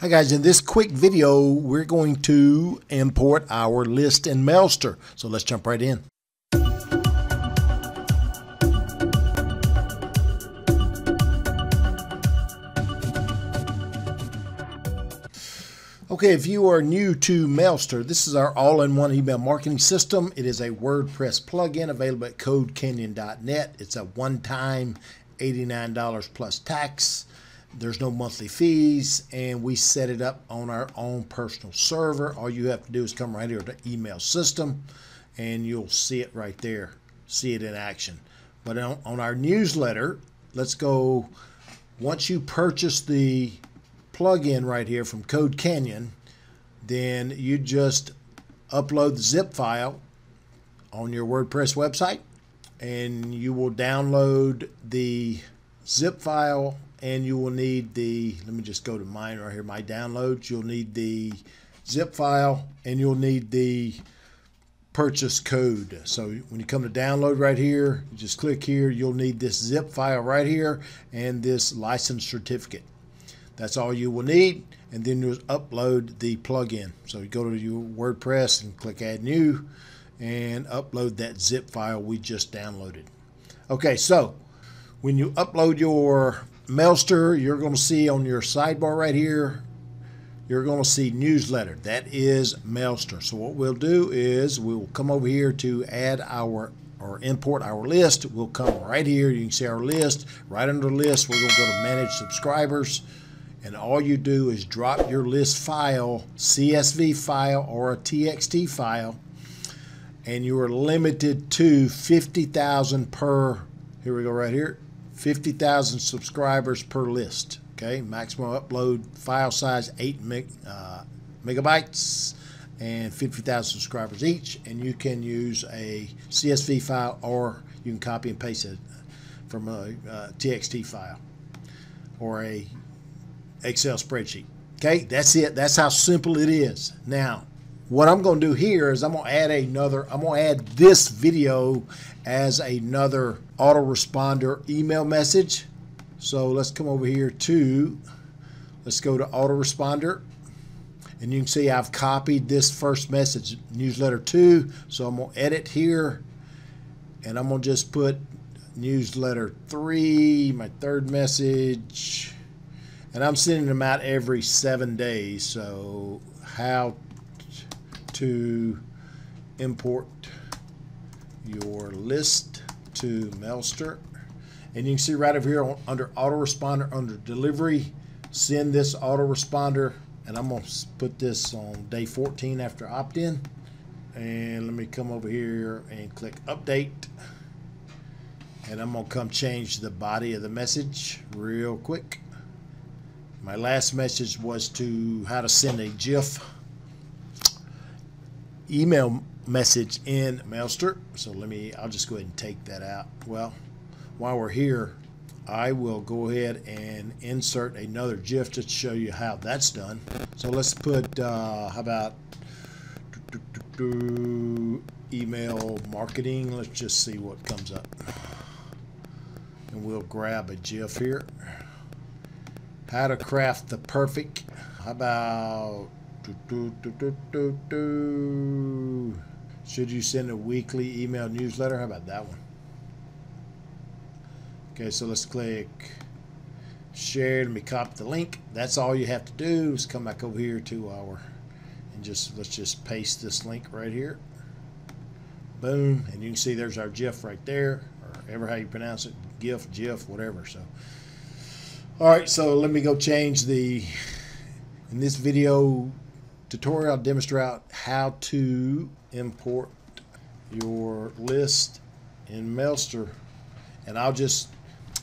Hi guys, in this quick video, we're going to import our list in Mailster. So let's jump right in. Okay, if you are new to Mailster, this is our all-in-one email marketing system. It is a WordPress plugin available at codecanyon.net. It's a one-time $89 plus tax. There's no monthly fees, and we set it up on our own personal server. All you have to do is come right here to email system, and you'll see it right there, see it in action. But on, on our newsletter, let's go, once you purchase the plugin right here from Code Canyon, then you just upload the zip file on your WordPress website, and you will download the zip file and you will need the, let me just go to mine right here, my downloads. You'll need the zip file and you'll need the purchase code. So when you come to download right here, you just click here, you'll need this zip file right here and this license certificate. That's all you will need. And then you'll upload the plugin. So you go to your WordPress and click add new and upload that zip file we just downloaded. Okay, so when you upload your Mailster, you're going to see on your sidebar right here, you're going to see newsletter. That is Mailster. So what we'll do is we'll come over here to add our or import our list. We'll come right here. You can see our list. Right under list, we're going to go to manage subscribers. And all you do is drop your list file, CSV file or a TXT file, and you are limited to 50,000 per, here we go right here, 50,000 subscribers per list. Okay, maximum upload file size 8 meg, uh, megabytes and 50,000 subscribers each. And you can use a CSV file or you can copy and paste it from a, a TXT file or a Excel spreadsheet. Okay, that's it. That's how simple it is. Now, what I'm going to do here is I'm going to add another, I'm going to add this video as another autoresponder email message. So let's come over here to, let's go to autoresponder. And you can see I've copied this first message, newsletter two. So I'm going to edit here and I'm going to just put newsletter three, my third message. And I'm sending them out every seven days. So how to import your list to Mailster. And you can see right over here under autoresponder, under delivery, send this autoresponder. And I'm going to put this on day 14 after opt-in. And let me come over here and click update. And I'm going to come change the body of the message real quick. My last message was to how to send a GIF email message in Mailster. So let me, I'll just go ahead and take that out. Well, while we're here, I will go ahead and insert another GIF to show you how that's done. So let's put, uh, how about email marketing. Let's just see what comes up. And we'll grab a GIF here. How to craft the perfect, how about do, do, do, Should you send a weekly email newsletter? How about that one? Okay, so let's click share. Let me copy the link. That's all you have to do is come back over here to our and just let's just paste this link right here. Boom, and you can see there's our GIF right there, or ever how you pronounce it, GIF, GIF, whatever. So, all right, so let me go change the in this video tutorial demonstrate how to import your list in Mailster. And I'll just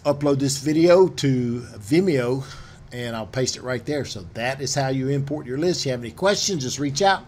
upload this video to Vimeo and I'll paste it right there. So that is how you import your list. If you have any questions just reach out